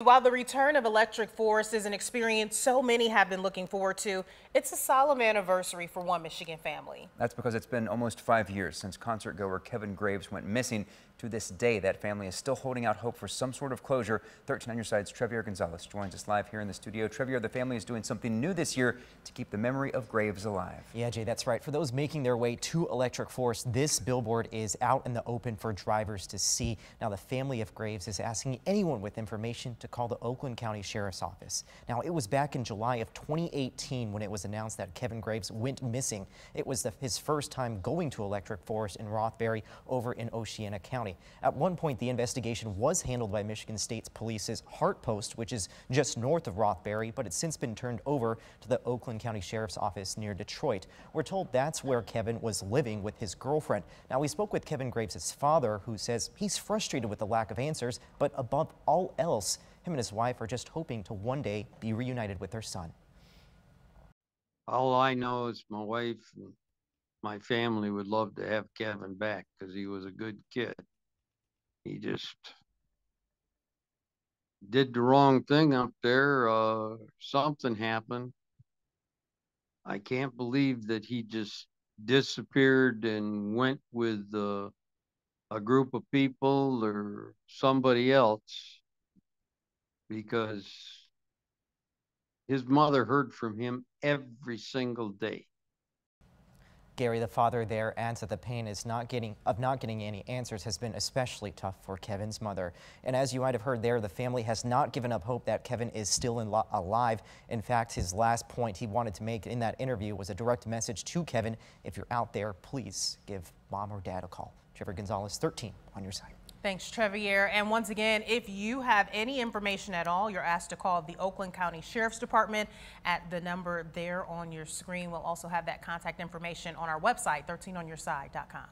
While the return of Electric Forest is an experience so many have been looking forward to, it's a solemn anniversary for one Michigan family. That's because it's been almost five years since concert goer Kevin Graves went missing. To this day, that family is still holding out hope for some sort of closure. 13 on your side's Trevier Gonzalez joins us live here in the studio. Trevier, the family is doing something new this year to keep the memory of Graves alive. Yeah, Jay, that's right. For those making their way to Electric Forest, this billboard is out in the open for drivers to see. Now, the family of Graves is asking anyone with information to call the Oakland County Sheriff's Office. Now, it was back in July of 2018 when it was announced that Kevin Graves went missing. It was the, his first time going to Electric Forest in Rothbury over in Oceana County. At one point, the investigation was handled by Michigan State Police's Hart Post, which is just north of Rothbury, but it's since been turned over to the Oakland County Sheriff's Office near Detroit. We're told that's where Kevin was living with his girlfriend. Now, we spoke with Kevin Graves' father, who says he's frustrated with the lack of answers, but above all else, him and his wife are just hoping to one day be reunited with their son. All I know is my wife and my family would love to have Kevin back because he was a good kid. He just did the wrong thing up there. Uh, something happened. I can't believe that he just disappeared and went with uh, a group of people or somebody else because his mother heard from him every single day. Gary, the father there, adds that the pain is not getting of not getting any answers has been especially tough for Kevin's mother. And as you might have heard there, the family has not given up hope that Kevin is still in alive. In fact, his last point he wanted to make in that interview was a direct message to Kevin: If you're out there, please give mom or dad a call. Trevor Gonzalez, 13 on your side. Thanks, Trevier. And once again, if you have any information at all, you're asked to call the Oakland County Sheriff's Department at the number there on your screen. We'll also have that contact information on our website, 13onyourside.com.